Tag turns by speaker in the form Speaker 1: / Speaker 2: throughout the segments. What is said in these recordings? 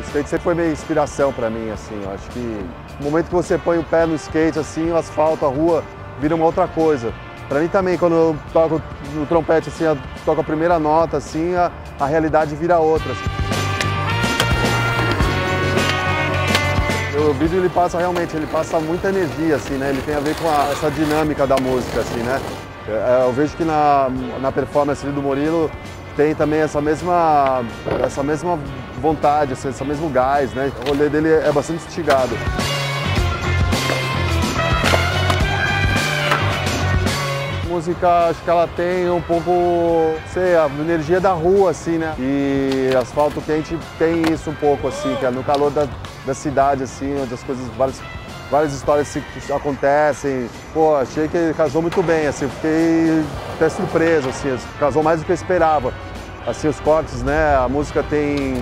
Speaker 1: skate sempre foi meio inspiração para mim, assim. Eu acho que no momento que você põe o pé no skate, assim, o asfalto, a rua, vira uma outra coisa. Para mim também, quando eu toco no trompete, assim, toco a primeira nota, assim, a, a realidade vira outra. Assim. O vídeo ele passa realmente, ele passa muita energia, assim, né? Ele tem a ver com a, essa dinâmica da música, assim, né? É, eu vejo que na, na performance do Murilo tem também essa mesma, essa mesma vontade, esse, mesmo gás, né? O rolê dele é bastante instigado. Música, acho que ela tem um pouco, sei, a energia da rua, assim, né? E Asfalto Quente tem isso um pouco, assim, que é no calor da, da cidade, assim, onde as coisas, várias, várias histórias se, acontecem. Pô, achei que casou muito bem, assim, fiquei até surpreso, assim, casou mais do que eu esperava assim os cortes, né? A música tem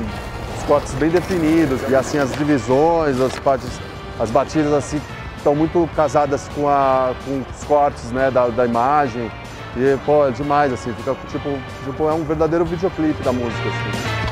Speaker 1: os cortes bem definidos e assim as divisões, as partes, as batidas assim estão muito casadas com, a, com os cortes, né? Da, da imagem e pô, é demais assim, fica tipo, tipo é um verdadeiro videoclipe da música assim.